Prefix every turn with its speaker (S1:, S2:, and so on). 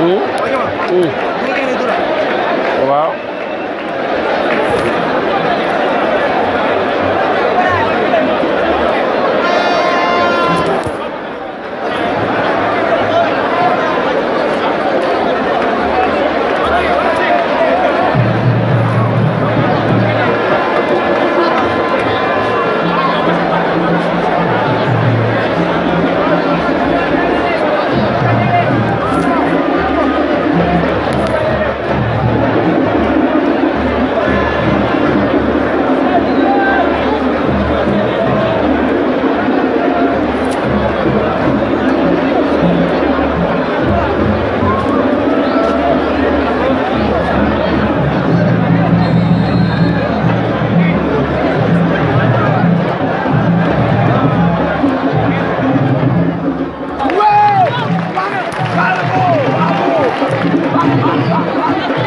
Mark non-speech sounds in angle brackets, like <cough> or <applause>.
S1: 오. Thank <laughs> you.